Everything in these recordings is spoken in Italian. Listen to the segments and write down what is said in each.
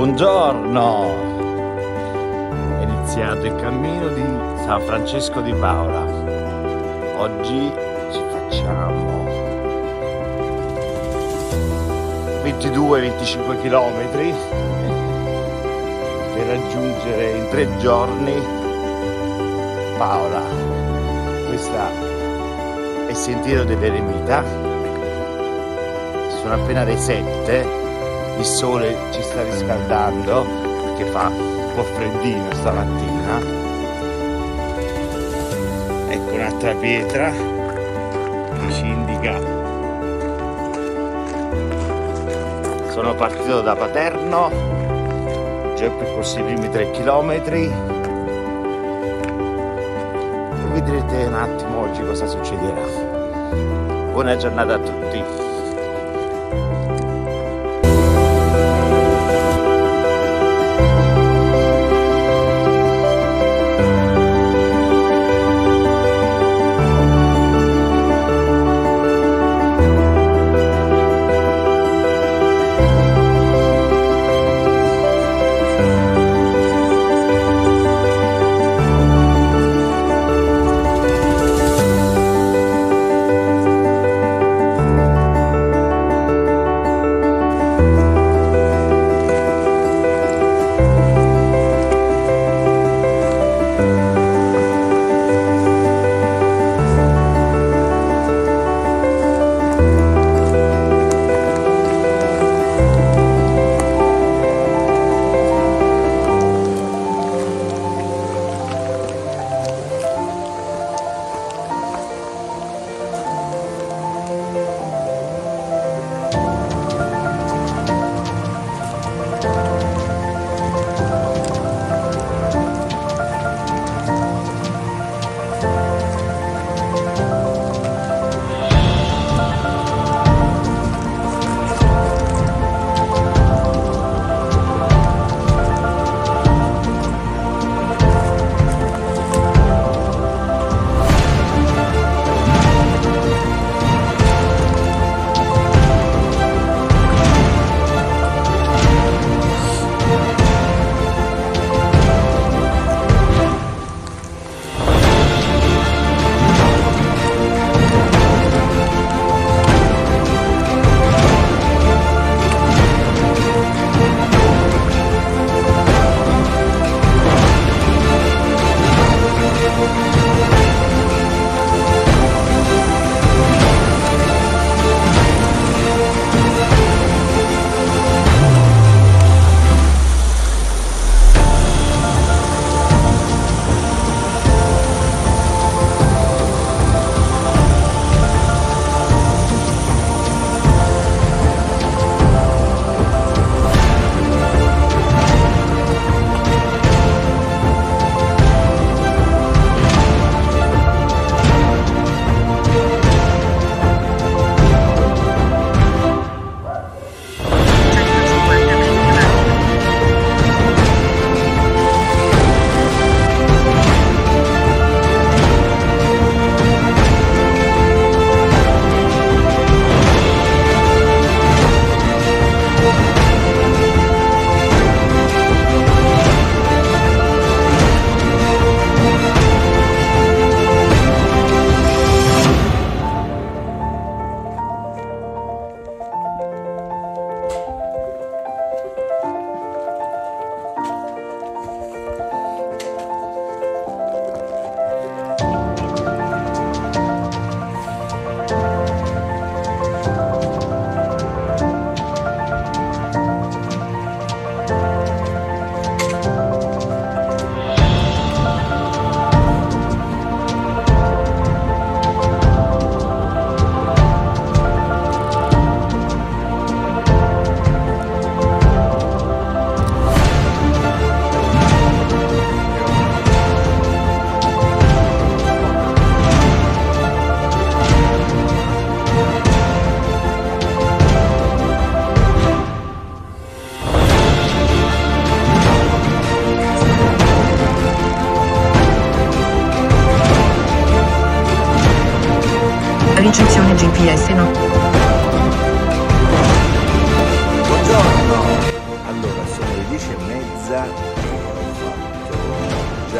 Buongiorno! È iniziato il cammino di San Francesco di Paola. Oggi ci facciamo 22-25 km per raggiungere in tre giorni Paola. Questa è il sentiero dell'eremita. Sono appena le 7 il sole ci sta riscaldando perché fa un po' freddino stamattina. Ecco un'altra pietra che ci indica. Sono partito da Paterno già ho percorso i primi 3 km vedrete un attimo oggi cosa succederà. Buona giornata a tutti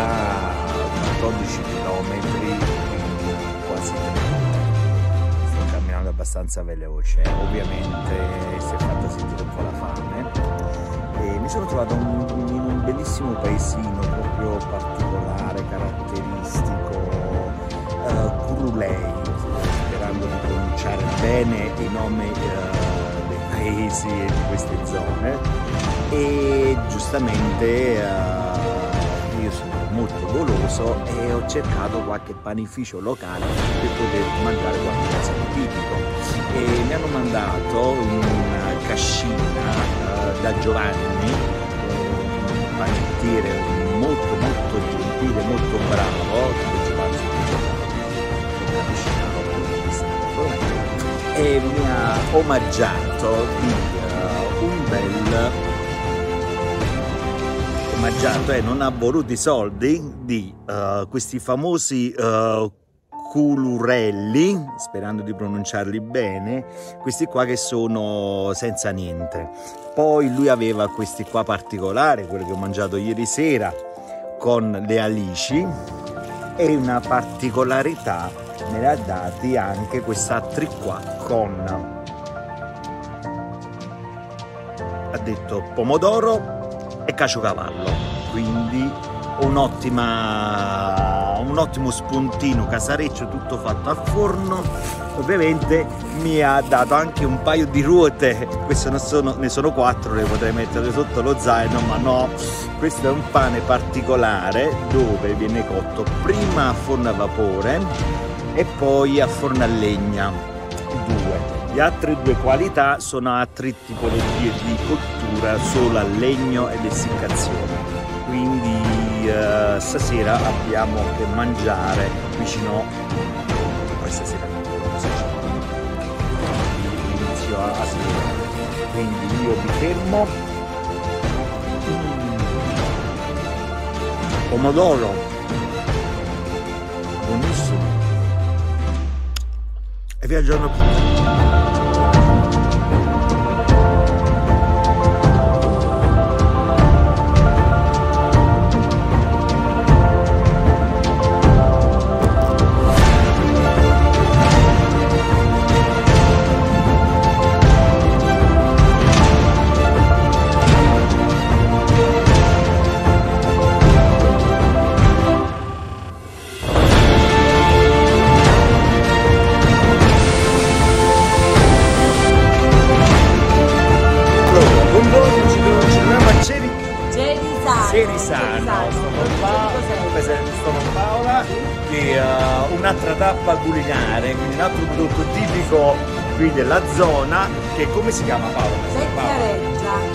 da 12 km quasi 3. Sto camminando abbastanza veloce, ovviamente si è fatta sentire un po' la fame. E mi sono trovato in un, un bellissimo paesino proprio particolare, caratteristico, eh, uh, Curulei, sperando di pronunciare bene i nomi uh, dei paesi e di queste zone. E giustamente uh, io sono molto goloso e ho cercato qualche panificio locale per poter mangiare qualcosa di tipico. E mi hanno mandato una cascina uh, da Giovanni un panettiere molto molto gentile molto bravo e mi ha omaggiato di uh, un bel omaggiato e non ha voluto i soldi di uh, questi famosi uh, culurelli, sperando di pronunciarli bene, questi qua che sono senza niente. Poi lui aveva questi qua particolari, quelli che ho mangiato ieri sera, con le alici e una particolarità me l'ha dati anche quest'altri qua con ha detto pomodoro e caciocavallo. Quindi un ottimo spuntino casareccio tutto fatto al forno. Ovviamente mi ha dato anche un paio di ruote. Queste sono, ne sono quattro le potrei mettere sotto lo zaino ma no. Questo è un pane particolare dove viene cotto prima a forno a vapore e poi a forno a legna le altre due qualità sono altre tipologie di cottura solo a legno ed essiccazione. Quindi uh, stasera abbiamo che mangiare vicino poi stasera inizio a, sera. Quindi io mi fermo. Mm. pomodoro. Buonissimo. E viaggiano più un'altra tappa culinare, quindi un altro prodotto tipico qui della zona, che come si chiama Paola?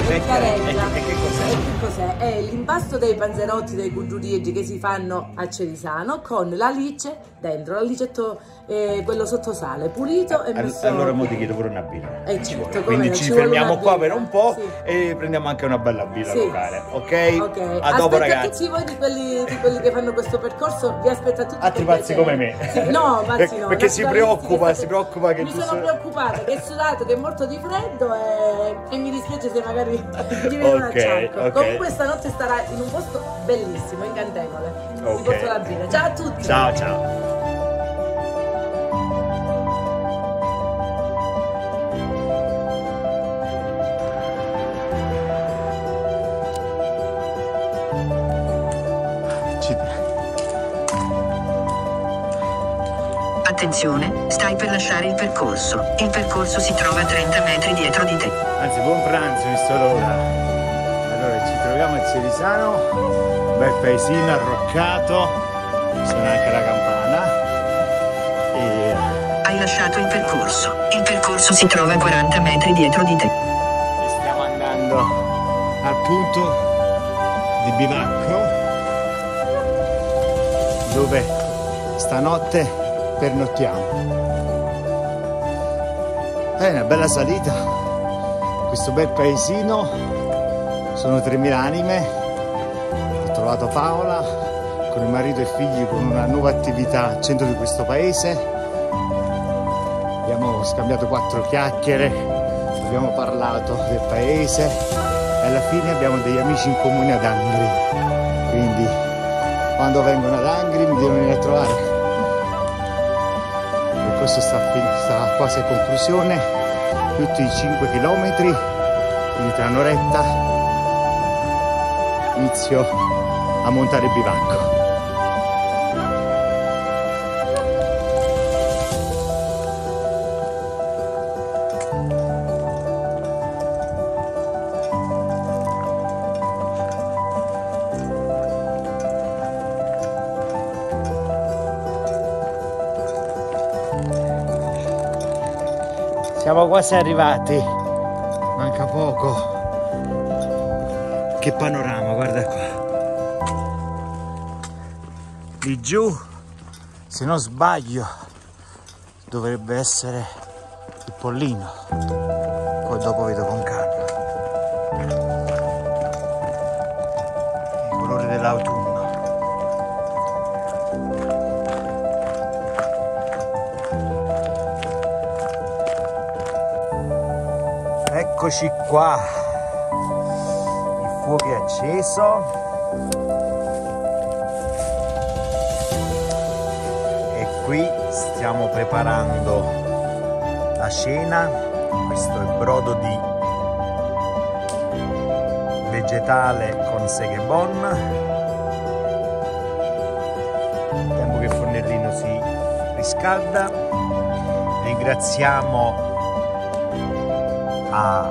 E che cos'è? E che cos'è? È l'impasto dei panzerotti, dei cugiurieggi che si fanno a Cerisano con l'alice dentro, l'alicetto eh, quello sottosale, pulito e messo... Allora mo ti chiedo pure una birra. Eh certo, Quindi ci, ci fermiamo qua per un po' sì. e prendiamo anche una bella birra sì. locale, ok? Ok. A dopo ragazzi. tutti voi di quelli, di quelli, che fanno questo percorso, vi aspetta tutti. Altri pazzi come me. Sì, no, pazzi no. Perché si preoccupa, si preoccupa che Mi sono so... preoccupata, che è sudato, che è morto di freddo e, e mi dispiace se magari gli viene okay, un acciacco. Okay. Comunque stanotte starà in un posto bellissimo, incantevole. Okay. Porto la birra. Ciao a tutti. Ciao ciao. Attenzione, stai per lasciare il percorso. Il percorso si trova a 30 metri dietro di te. Anzi, buon pranzo, visto l'ora. Allora, ci troviamo a Cerisano, bel paesino arroccato, suona anche la campana. E... Hai lasciato il percorso. Il percorso si trova a 40 metri dietro di te. E stiamo andando al punto di bivacco, dove stanotte pernottiamo. È una bella salita, questo bel paesino, sono 3.000 anime, ho trovato Paola con il marito e figli con una nuova attività al centro di questo paese, abbiamo scambiato quattro chiacchiere, abbiamo parlato del paese e alla fine abbiamo degli amici in comune ad Angri, quindi quando vengono ad Angri mi devono venire a trovare. Questo sta, sta quasi a conclusione tutti i 5 km quindi tra un'oretta inizio a montare il bivacco Siamo quasi arrivati, manca poco. Che panorama, guarda qua. Di giù, se non sbaglio, dovrebbe essere il Pollino. Poi dopo vedo con calma. Eccoci qua, il fuoco è acceso. E qui stiamo preparando la cena, questo è brodo di vegetale con seghe bon, tempo che il fornellino si riscalda, ringraziamo a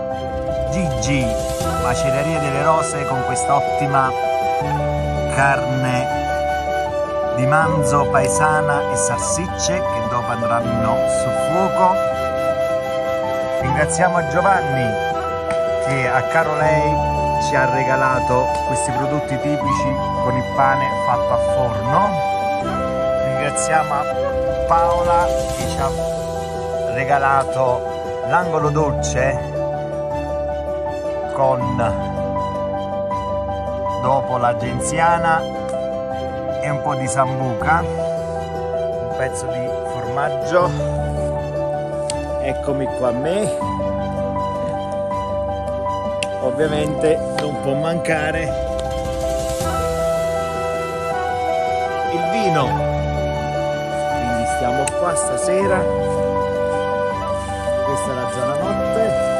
Gigi Macelleria delle Rose con questa ottima carne di manzo paesana e salsicce che dopo andranno sul fuoco. Ringraziamo Giovanni che a caro lei ci ha regalato questi prodotti tipici con il pane fatto a forno. Ringraziamo Paola che ci ha regalato l'angolo dolce con dopo l'agenziana e un po' di sambuca un pezzo di formaggio. Eccomi qua a me. Ovviamente non può mancare il vino. Quindi stiamo qua stasera questa è la zona notte.